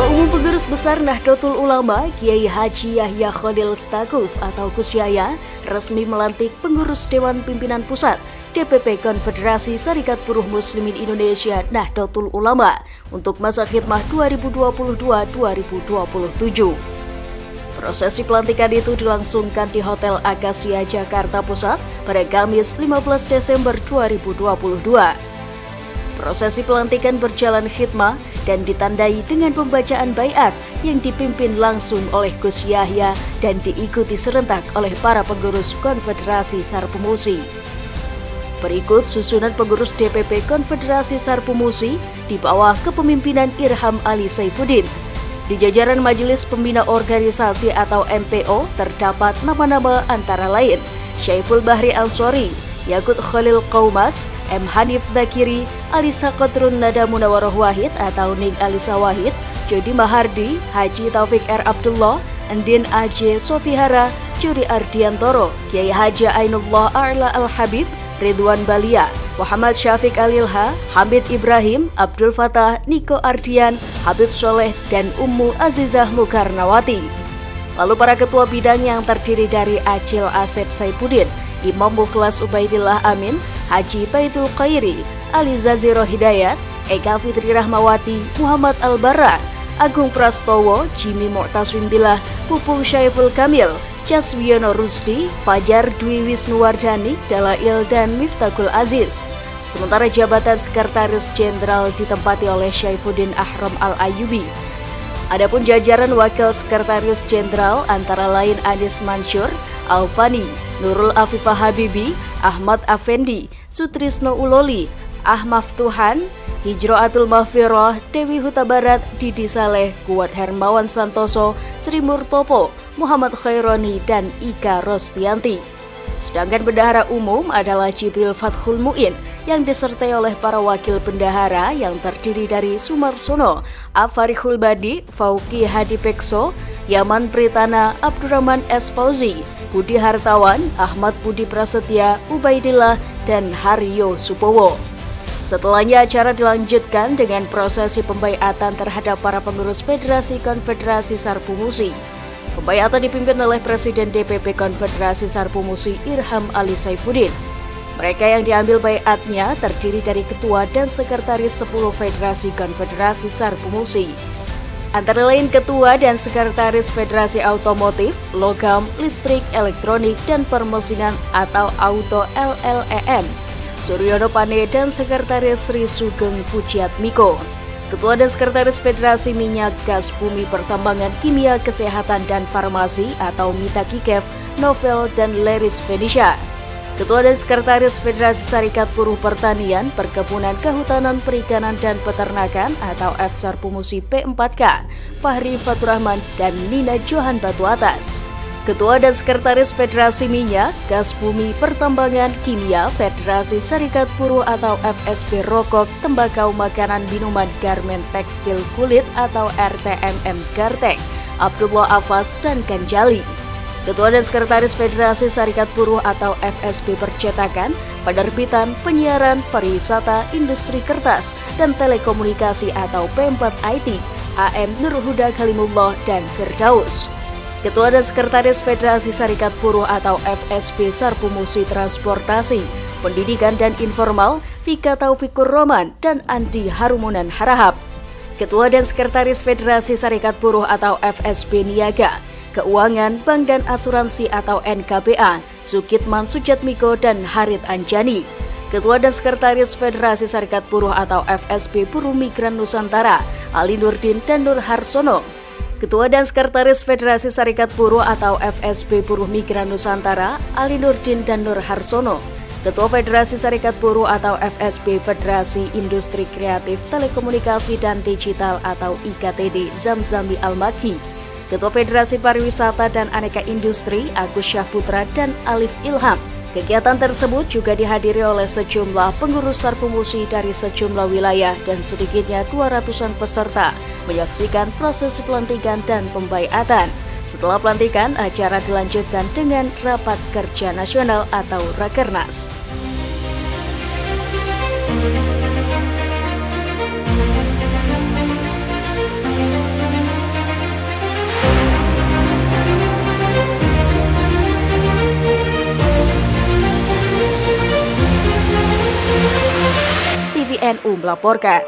Ketua Umum Pengurus Besar Nahdlatul Ulama Kiai Haji Yahya Khalil Stakuf atau Gus Yahya resmi melantik pengurus Dewan Pimpinan Pusat DPP Konfederasi Serikat Buruh Muslimin Indonesia Nahdlatul Ulama untuk masa khidmah 2022-2027. Prosesi pelantikan itu dilangsungkan di Hotel Akasia Jakarta Pusat pada Kamis 15 Desember 2022. Prosesi pelantikan berjalan khidmah dan ditandai dengan pembacaan bayat yang dipimpin langsung oleh Gus Yahya dan diikuti serentak oleh para pengurus Konfederasi Sarpumusi. Berikut susunan pengurus DPP Konfederasi Sarpumusi di bawah kepemimpinan Irham Ali Saifuddin. Di jajaran Majelis Pembina Organisasi atau MPO terdapat nama-nama antara lain Syaiful Bahri Ansori, Yakut Khalil Qaumas, M. Hanif Dakiri, Alisa Kotrun Nada Munawaroh Wahid atau Ning Alisa Wahid, Jody Mahardi, Haji Taufik R. Abdullah, Andin A.J. Sofihara, Juri Ardiantoro, Kiai Haji Ainullah Arla Al-Habib, Ridwan Balia, Muhammad Syafiq Alilha, Hamid Ibrahim, Abdul Fatah, Niko Ardian, Habib Soleh, dan Ummu Azizah Mukarnawati. Lalu para ketua bidang yang terdiri dari Acil Asep Saipudin, Imam Mukhlas Ubaidillah Amin, Haji Baitul Khairi, Ali Zaziro Hidayat, Eka Fitri Rahmawati, Muhammad Albara, Agung Prastowo, Jimmy Mu'taswim Billah, Pupung Syaiful Kamil, Jaswiono Rusdi, Fajar Dwi Wisnuwardani, Dalail, dan Miftahul Aziz. Sementara jabatan Sekretaris Jenderal ditempati oleh Syaifuddin Ahram Al-Ayubi. Adapun jajaran Wakil Sekretaris Jenderal antara lain Anis Mansur, Alfani, Nurul Afifah Habibi, Ahmad Afendi, Sutrisno Uloli, Ahmad Tuhan, Hijroatul Mahfiroh, Dewi Huta Barat, Didi Saleh, Kuat Hermawan Santoso, Sri Murtopo, Muhammad Khaironi, dan Ika Rostianti. Sedangkan bendahara umum adalah Jibril Fathul Mu'in yang disertai oleh para wakil bendahara yang terdiri dari Sumarsono, Afarihul Badi, Fauki Hadi Pekso, Yaman Pritana, Abdurrahman S. Fauzi, Budi Hartawan, Ahmad Budi Prasetya, Ubaidillah, dan Haryo Supowo. Setelahnya acara dilanjutkan dengan prosesi pembaiatan terhadap para pengurus Federasi Konfederasi Sarpu Musi. Pembayatan dipimpin oleh Presiden DPP Konfederasi Sarpu Musi Irham Ali Saifuddin. Mereka yang diambil bayatnya terdiri dari Ketua dan Sekretaris 10 Federasi Konfederasi Sarpu Musi. Antara lain Ketua dan Sekretaris Federasi Automotif, Logam, Listrik, Elektronik, dan Permesinan atau Auto LLEM, Suryono Pane dan Sekretaris Sri Sugeng Pujiat Miko. Ketua dan Sekretaris Federasi Minyak Gas Bumi Pertambangan Kimia Kesehatan dan Farmasi atau Mita Kikev, Novel dan Leris Venesia. Ketua dan Sekretaris Federasi Serikat Buruh Pertanian, Perkebunan Kehutanan Perikanan dan Peternakan atau FSAR Pumusi P4K, Fahri Faturahman dan Nina Johan Batu Atas. Ketua dan Sekretaris Federasi Minyak, Gas Bumi, Pertambangan, Kimia, Federasi Serikat Buruh atau FSB Rokok, Tembakau, Makanan, Minuman, Garmen, Tekstil, Kulit atau RTMM Gartek, Abdullah Afas, dan Kanjali. Ketua dan Sekretaris Federasi Serikat Buruh atau FSB Percetakan, Penerbitan, Penyiaran, Pariwisata, Industri Kertas, dan Telekomunikasi atau P4 IT, AM Nurhuda Kalimullah, dan Firdaus. Ketua dan Sekretaris Federasi Serikat Buruh atau FSB Sarpumusi Transportasi, Pendidikan dan Informal, Vika Taufikur Roman, dan Andi Harumunan Harahap. Ketua dan Sekretaris Federasi Serikat Buruh atau FSB Niaga, Keuangan, Bank dan Asuransi atau NKBA, Sukitman Sujatmiko dan Harit Anjani. Ketua dan Sekretaris Federasi Serikat Buruh atau FSB Buruh Migran Nusantara, Ali Nurdin dan Nur Harsono. Ketua dan Sekretaris Federasi Serikat Buruh atau FSB Buruh Migran Nusantara, Ali Nurdin dan Nur Harsono. Ketua Federasi Serikat Buruh atau FSB Federasi Industri Kreatif Telekomunikasi dan Digital atau IKTD Zamzami Al-Maki. Ketua Federasi Pariwisata dan Aneka Industri Agus Syahputra dan Alif Ilham. Kegiatan tersebut juga dihadiri oleh sejumlah pengurus sarpumusi dari sejumlah wilayah dan sedikitnya 200-an peserta menyaksikan proses pelantikan dan pembaiatan. Setelah pelantikan, acara dilanjutkan dengan rapat kerja nasional atau Rakernas. NU melaporkan.